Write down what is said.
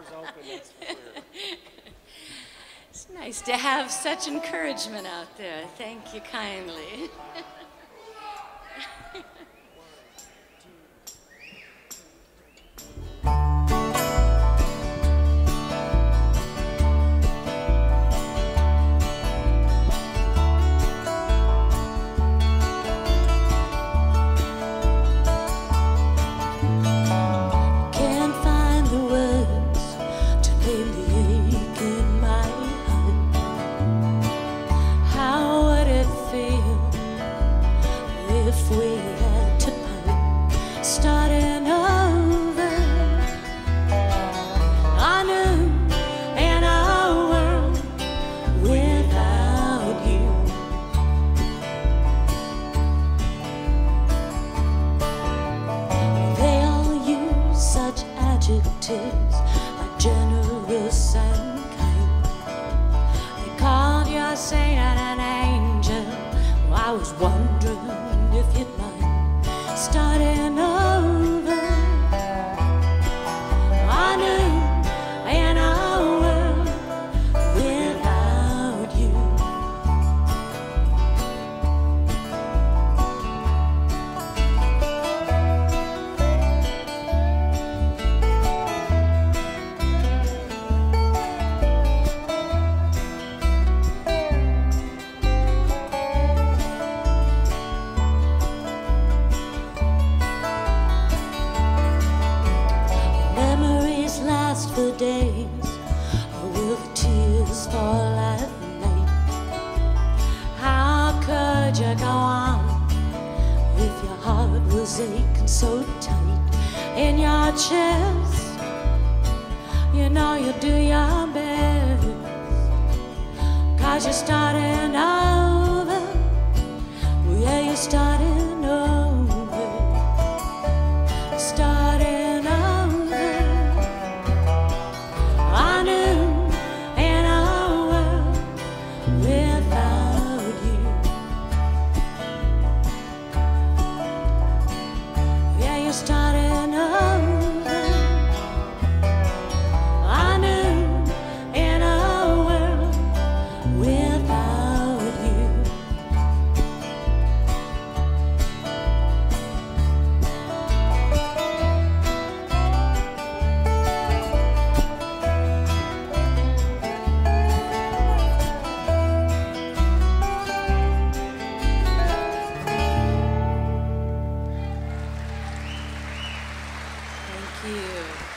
it's nice to have such encouragement out there. Thank you kindly. if we had to part, starting over? I knew in a world without you. They all use such adjectives like generous and kind. They called you a saint and an angel. I was wondering for days, or will the tears fall at night? How could you go on if your heart was aching so tight in your chest? You know you do your best, cause you're starting over. Yeah, you're starting you.